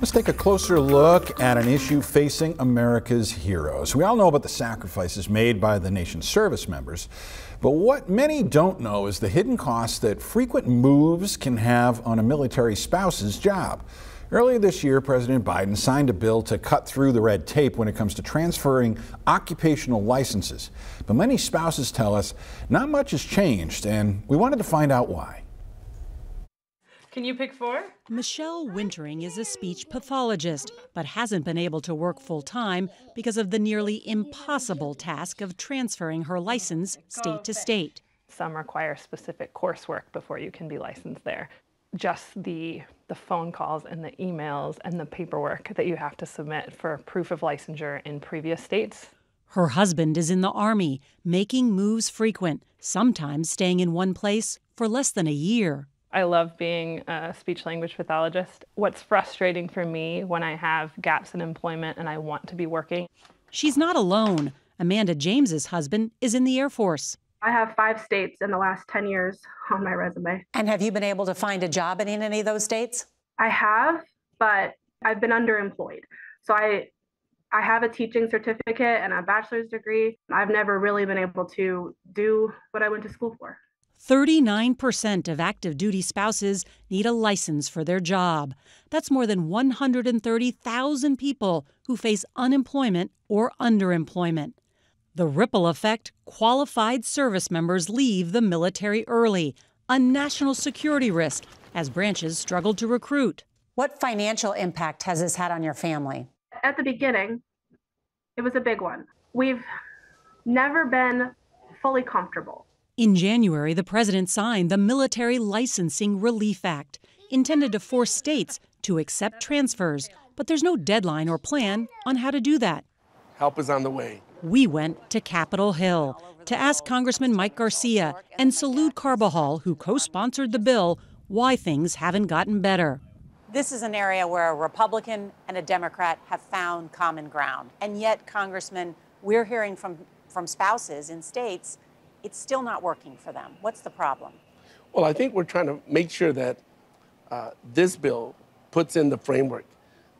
Let's take a closer look at an issue facing America's heroes. We all know about the sacrifices made by the nation's service members, but what many don't know is the hidden cost that frequent moves can have on a military spouse's job. Earlier this year, President Biden signed a bill to cut through the red tape when it comes to transferring occupational licenses. But many spouses tell us not much has changed, and we wanted to find out why. Can you pick four? Michelle Wintering is a speech pathologist, but hasn't been able to work full time because of the nearly impossible task of transferring her license state to state. Some require specific coursework before you can be licensed there. Just the the phone calls and the emails and the paperwork that you have to submit for proof of licensure in previous states. Her husband is in the Army, making moves frequent, sometimes staying in one place for less than a year. I love being a speech language pathologist. What's frustrating for me when I have gaps in employment and I want to be working. She's not alone. Amanda James's husband is in the Air Force. I have five states in the last 10 years on my resume. And have you been able to find a job in any of those states? I have, but I've been underemployed. So I I have a teaching certificate and a bachelor's degree. I've never really been able to do what I went to school for. 39% of active duty spouses need a license for their job. That's more than 130,000 people who face unemployment or underemployment. The ripple effect qualified service members leave the military early, a national security risk as branches struggle to recruit. What financial impact has this had on your family? At the beginning, it was a big one. We've never been fully comfortable. In January, the president signed the Military Licensing Relief Act, intended to force states to accept transfers, but there's no deadline or plan on how to do that. Help is on the way. We went to Capitol Hill to ask Congressman Mike Garcia and Salud Carbajal, who co sponsored the bill, why things haven't gotten better. This is an area where a Republican and a Democrat have found common ground. And yet, Congressman, we're hearing from, from spouses in states it's still not working for them. What's the problem? Well, I think we're trying to make sure that uh, this bill puts in the framework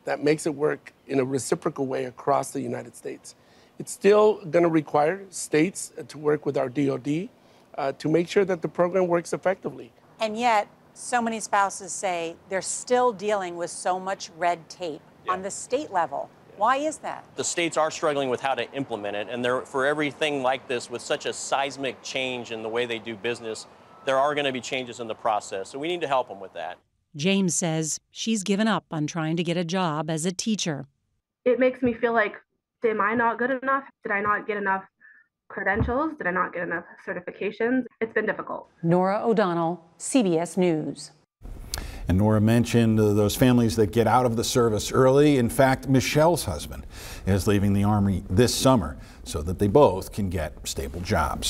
that makes it work in a reciprocal way across the United States. It's still going to require states to work with our DoD uh, to make sure that the program works effectively. And yet, so many spouses say they're still dealing with so much red tape yeah. on the state level. Why is that? The states are struggling with how to implement it, and there, for everything like this, with such a seismic change in the way they do business, there are going to be changes in the process. So we need to help them with that. James says she's given up on trying to get a job as a teacher. It makes me feel like, am I not good enough? Did I not get enough credentials? Did I not get enough certifications? It's been difficult. Norah O'Donnell, CBS News. And Norah mentioned uh, those families that get out of the service early. In fact, Michelle's husband is leaving the Army this summer so that they both can get stable jobs.